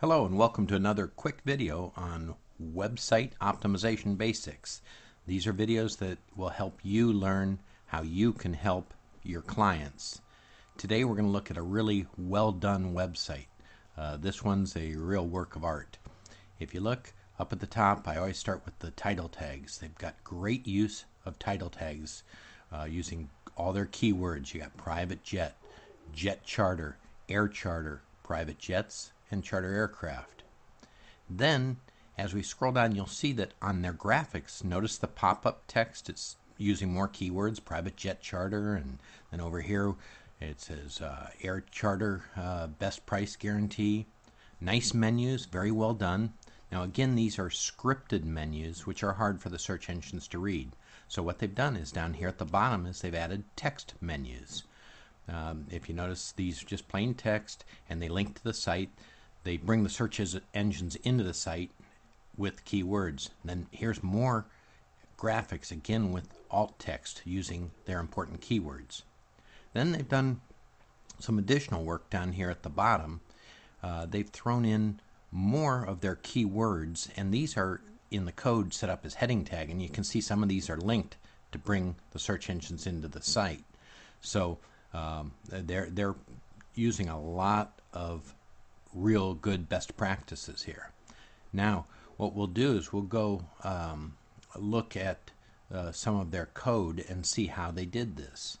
Hello and welcome to another quick video on website optimization basics. These are videos that will help you learn how you can help your clients. Today we're going to look at a really well done website. Uh, this one's a real work of art. If you look up at the top, I always start with the title tags. They've got great use of title tags uh, using all their keywords. You got private jet, jet charter, air charter, private jets, and charter aircraft. Then, as we scroll down, you'll see that on their graphics, notice the pop-up text. It's using more keywords, private jet charter, and then over here it says uh, air charter uh, best price guarantee. Nice menus, very well done. Now again, these are scripted menus, which are hard for the search engines to read. So what they've done is down here at the bottom is they've added text menus. Um, if you notice, these are just plain text, and they link to the site. They bring the search engines into the site with keywords. Then here's more graphics, again with alt text using their important keywords. Then they've done some additional work down here at the bottom. Uh, they've thrown in more of their keywords, and these are in the code set up as heading tag, and you can see some of these are linked to bring the search engines into the site. So um, they're they're using a lot of real good best practices here. Now, what we'll do is we'll go um, look at uh, some of their code and see how they did this.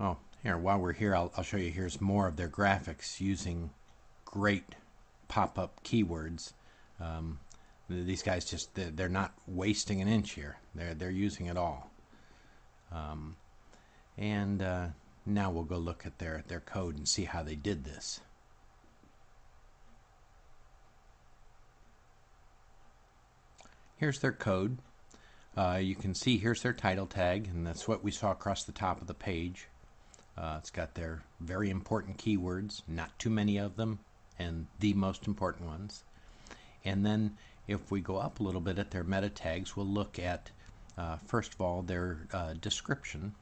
Oh, here, while we're here, I'll, I'll show you here's more of their graphics using great pop-up keywords. Um, these guys just they're not wasting an inch here. They're they're using it all. Um, and uh, now we'll go look at their their code and see how they did this. Here's their code. Uh, you can see here's their title tag, and that's what we saw across the top of the page. Uh, it's got their very important keywords, not too many of them, and the most important ones. And then if we go up a little bit at their meta tags, we'll look at, uh, first of all, their uh, description.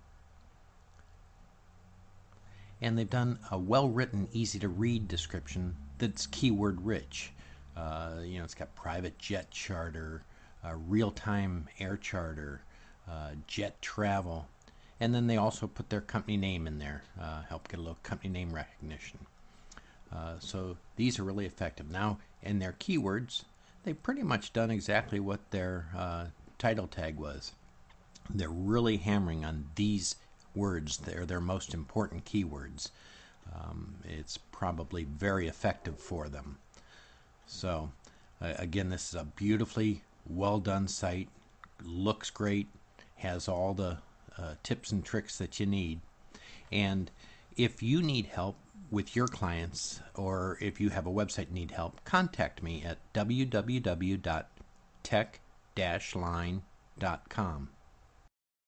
And they've done a well-written, easy-to-read description that's keyword-rich. Uh, you know, it's got private jet charter, uh, real-time air charter, uh, jet travel, and then they also put their company name in there, uh, help get a little company name recognition. Uh, so these are really effective. Now, in their keywords, they've pretty much done exactly what their uh, title tag was. They're really hammering on these words. They're their most important keywords. Um, it's probably very effective for them. So, uh, again, this is a beautifully well done site. Looks great. Has all the uh, tips and tricks that you need. And if you need help with your clients or if you have a website need help, contact me at www.tech-line.com.